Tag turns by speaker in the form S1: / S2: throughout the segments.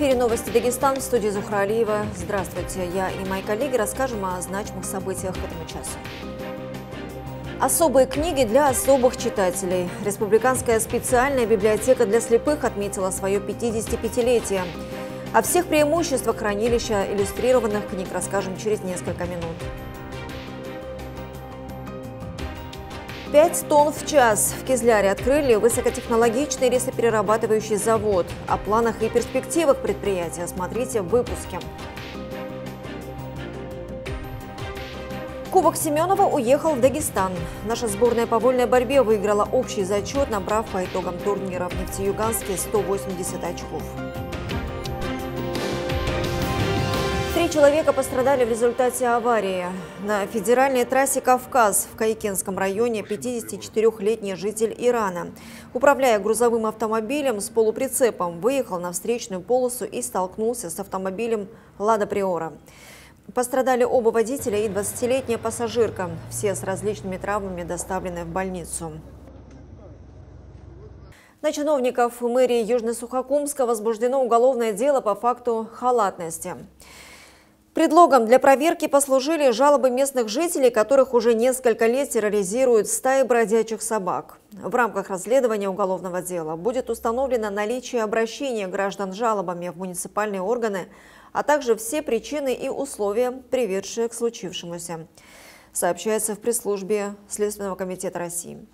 S1: эфире новости Дагестан в студии Зухра Алиева. Здравствуйте. Я и мои коллеги расскажем о значимых событиях к этому часу. Особые книги для особых читателей. Республиканская специальная библиотека для слепых отметила свое 55-летие. О всех преимуществах хранилища иллюстрированных книг расскажем через несколько минут. 5 тонн в час. В Кизляре открыли высокотехнологичный рисоперерабатывающий завод. О планах и перспективах предприятия смотрите в выпуске. Кубок Семенова уехал в Дагестан. Наша сборная по вольной борьбе выиграла общий зачет, набрав по итогам турнира в Нефтеюганске 180 очков. Человека пострадали в результате аварии. На федеральной трассе «Кавказ» в Кайкенском районе 54-летний житель Ирана, управляя грузовым автомобилем с полуприцепом, выехал на встречную полосу и столкнулся с автомобилем «Лада Приора». Пострадали оба водителя и 20-летняя пассажирка. Все с различными травмами доставлены в больницу. На чиновников мэрии Южно-Сухокумска возбуждено уголовное дело по факту халатности. Предлогом для проверки послужили жалобы местных жителей, которых уже несколько лет терроризируют стаи бродячих собак. В рамках расследования уголовного дела будет установлено наличие обращения граждан жалобами в муниципальные органы, а также все причины и условия, приведшие к случившемуся, сообщается в пресс-службе Следственного комитета России.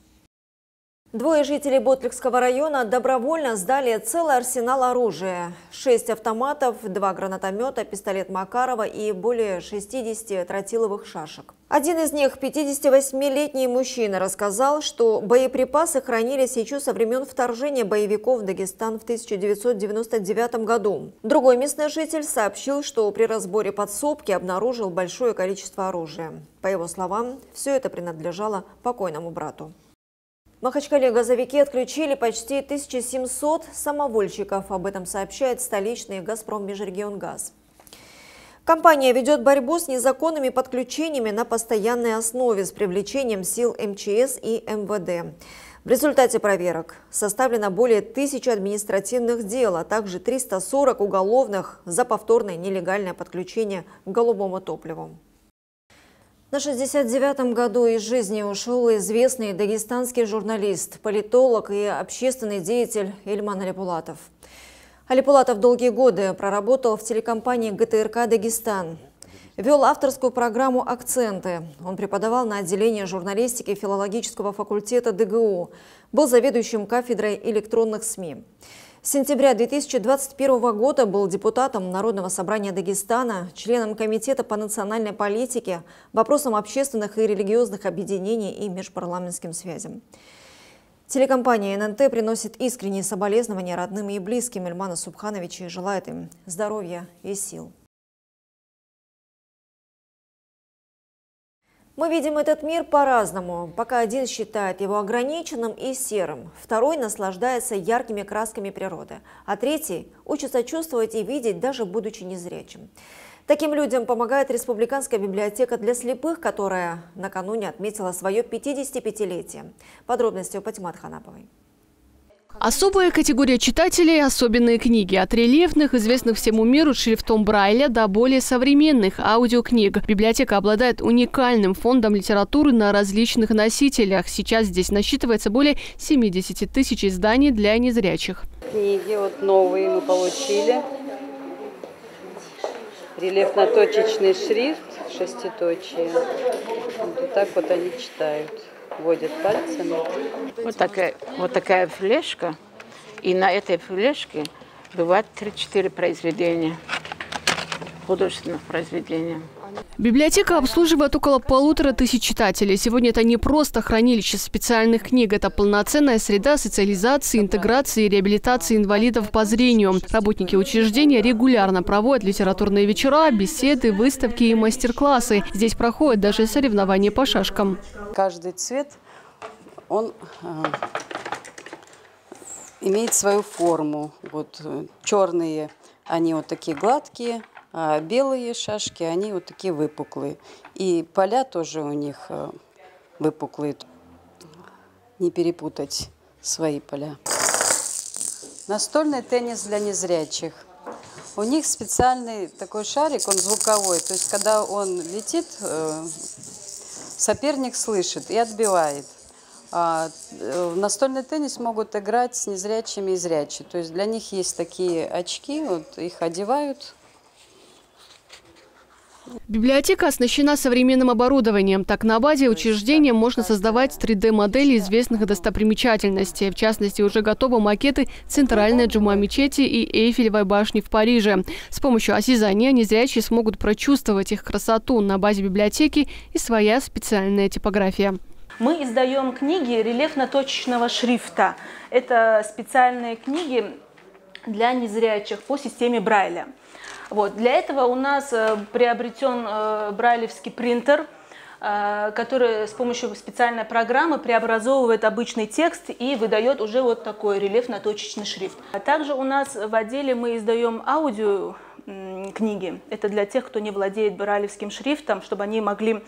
S1: Двое жителей Ботликского района добровольно сдали целый арсенал оружия. Шесть автоматов, два гранатомета, пистолет Макарова и более 60 тротиловых шашек. Один из них, 58-летний мужчина, рассказал, что боеприпасы хранились еще со времен вторжения боевиков в Дагестан в 1999 году. Другой местный житель сообщил, что при разборе подсобки обнаружил большое количество оружия. По его словам, все это принадлежало покойному брату. В Махачкале газовики отключили почти 1700 самовольщиков. Об этом сообщает столичный «Газпром Межрегионгаз». Компания ведет борьбу с незаконными подключениями на постоянной основе с привлечением сил МЧС и МВД. В результате проверок составлено более тысячи административных дел, а также 340 уголовных за повторное нелегальное подключение к голубому топливу. На 69-м году из жизни ушел известный дагестанский журналист, политолог и общественный деятель Ильман Алипулатов. Алипулатов долгие годы проработал в телекомпании ГТРК «Дагестан». Вел авторскую программу «Акценты». Он преподавал на отделении журналистики филологического факультета ДГУ. Был заведующим кафедрой электронных СМИ. С сентября 2021 года был депутатом Народного собрания Дагестана, членом Комитета по национальной политике, вопросам общественных и религиозных объединений и межпарламентским связям. Телекомпания ННТ приносит искренние соболезнования родным и близким Ильмана Субхановича и желает им здоровья и сил. Мы видим этот мир по-разному. Пока один считает его ограниченным и серым, второй наслаждается яркими красками природы, а третий учится чувствовать и видеть, даже будучи незрячим. Таким людям помогает Республиканская библиотека для слепых, которая накануне отметила свое 55-летие. Подробности у Патимат Ханаповой.
S2: Особая категория читателей – особенные книги. От рельефных, известных всему миру шрифтом Брайля до более современных аудиокниг. Библиотека обладает уникальным фондом литературы на различных носителях. Сейчас здесь насчитывается более 70 тысяч изданий для незрячих.
S3: Книги вот новые мы получили. Рельефно-точечный шрифт, шеститочие. Вот так вот они читают водит пальцами.
S4: Вот такая, вот такая флешка. И на этой флешке бывает 3-4 произведения, художественных произведений.
S2: Библиотека обслуживает около полутора тысяч читателей. Сегодня это не просто хранилище специальных книг, это полноценная среда социализации, интеграции и реабилитации инвалидов по зрению. Работники учреждения регулярно проводят литературные вечера, беседы, выставки и мастер-классы. Здесь проходят даже соревнования по шашкам.
S3: Каждый цвет, он э, имеет свою форму. Вот э, черные, они вот такие гладкие, а белые шашки, они вот такие выпуклые. И поля тоже у них э, выпуклые. Не перепутать свои поля. Настольный теннис для незрячих. У них специальный такой шарик, он звуковой. То есть, когда он летит, э, соперник слышит и отбивает. А э, в настольный теннис могут играть с незрячими и зрячими. То есть для них есть такие очки, вот их одевают,
S2: Библиотека оснащена современным оборудованием. Так, на базе учреждения можно создавать 3D-модели известных достопримечательностей. В частности, уже готовы макеты Центральной Джума мечети и Эйфелевой башни в Париже. С помощью осязания незрячие смогут прочувствовать их красоту. На базе библиотеки и своя специальная типография.
S5: Мы издаем книги рельефно-точечного шрифта. Это специальные книги для незрячих по системе Брайля. Вот. Для этого у нас э, приобретен э, брайлевский принтер, э, который с помощью специальной программы преобразовывает обычный текст и выдает уже вот такой рельефно-точечный шрифт. А также у нас в отделе мы издаем аудио книги. Это для тех, кто не владеет брайлевским шрифтом, чтобы они могли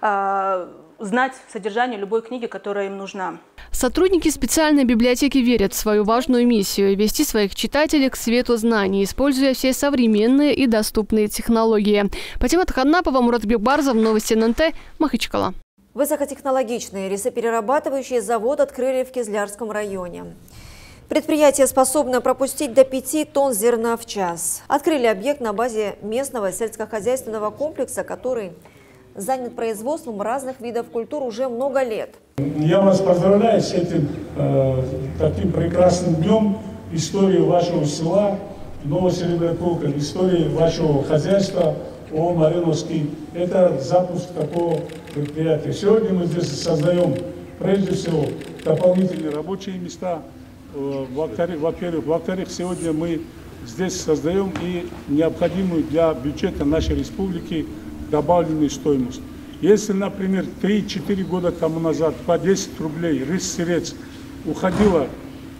S5: знать содержание любой книги, которая им нужна.
S2: Сотрудники специальной библиотеки верят в свою важную миссию – вести своих читателей к свету знаний, используя все современные и доступные технологии. Патимат Ханнапова, Мурат Бекбарзов, Новости ННТ, Махачкала.
S1: Высокотехнологичный рисоперерабатывающий завод открыли в Кизлярском районе. Предприятие способно пропустить до 5 тонн зерна в час. Открыли объект на базе местного сельскохозяйственного комплекса, который занят производством разных видов культур уже много лет.
S6: Я вас поздравляю с этим э, таким прекрасным днем истории вашего села Новосеребрякулка, истории вашего хозяйства о Мариновский. Это запуск такого предприятия. Сегодня мы здесь создаем прежде всего дополнительные рабочие места. Э, во-первых, во-вторых, сегодня мы здесь создаем и необходимую для бюджета нашей республики добавленную стоимость. Если, например, 3-4 года тому назад по 10 рублей рыс-сырец уходила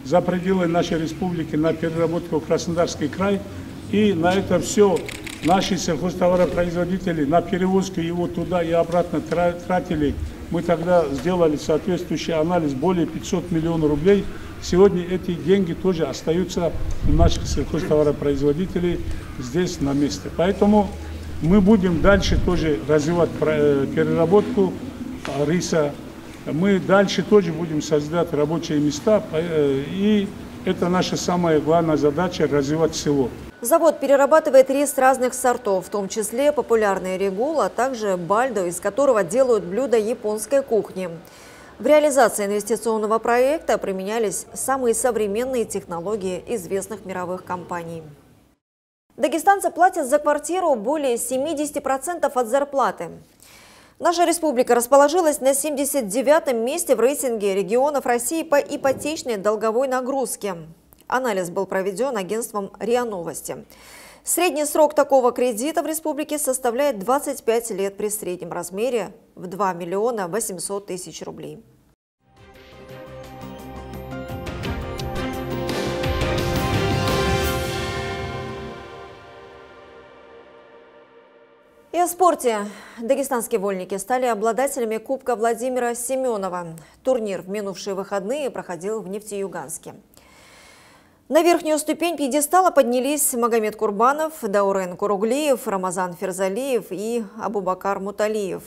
S6: за пределы нашей республики на переработку в Краснодарский край, и на это все наши сельхозтоваропроизводители на перевозку его туда и обратно тратили. Мы тогда сделали соответствующий анализ, более 500 миллионов рублей. Сегодня эти деньги тоже остаются у наших сельхозтоваропроизводителей здесь на месте. Поэтому мы будем дальше тоже развивать э, переработку риса. Мы дальше тоже будем создать рабочие места. Э, и это наша самая главная задача – развивать село.
S1: Завод перерабатывает рис разных сортов, в том числе популярный регул, а также бальдо, из которого делают блюда японской кухни. В реализации инвестиционного проекта применялись самые современные технологии известных мировых компаний. Дагестанцы платят за квартиру более 70% от зарплаты. Наша республика расположилась на 79-м месте в рейтинге регионов России по ипотечной долговой нагрузке. Анализ был проведен агентством РИА Новости. Средний срок такого кредита в республике составляет 25 лет при среднем размере в 2 миллиона 800 тысяч рублей. И о спорте. Дагестанские вольники стали обладателями Кубка Владимира Семенова. Турнир в минувшие выходные проходил в Нефтеюганске. На верхнюю ступень пьедестала поднялись Магомед Курбанов, Даурен Куруглиев, Рамазан Ферзалиев и Абубакар Муталиев.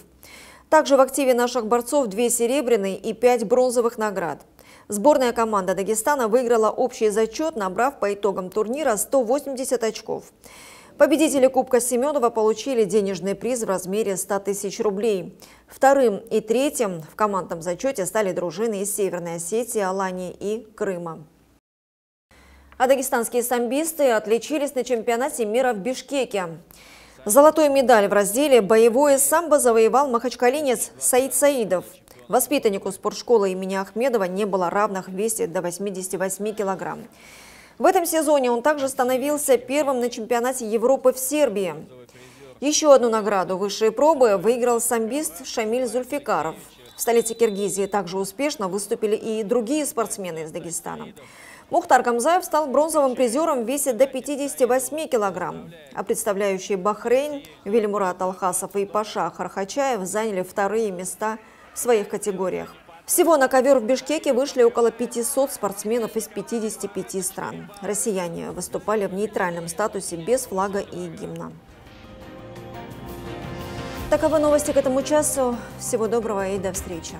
S1: Также в активе наших борцов две серебряные и пять бронзовых наград. Сборная команда Дагестана выиграла общий зачет, набрав по итогам турнира 180 очков. Победители Кубка Семенова получили денежный приз в размере 100 тысяч рублей. Вторым и третьим в командном зачете стали дружины из Северной Осетии, Алании и Крыма. А самбисты отличились на чемпионате мира в Бишкеке. Золотую медаль в разделе «Боевое самбо» завоевал махачкалинец Саид Саидов. Воспитаннику спортшколы имени Ахмедова не было равных в весе до 88 килограмм. В этом сезоне он также становился первым на чемпионате Европы в Сербии. Еще одну награду высшей пробы выиграл самбист Шамиль Зульфикаров. В столице Киргизии также успешно выступили и другие спортсмены из Дагестана. Мухтар Камзаев стал бронзовым призером в весе до 58 килограмм, а представляющие Бахрейн Вильмурат Алхасов и Паша Хархачаев заняли вторые места в своих категориях. Всего на ковер в Бишкеке вышли около 500 спортсменов из 55 стран. Россияне выступали в нейтральном статусе без флага и гимна. Таковы новости к этому часу. Всего доброго и до встречи.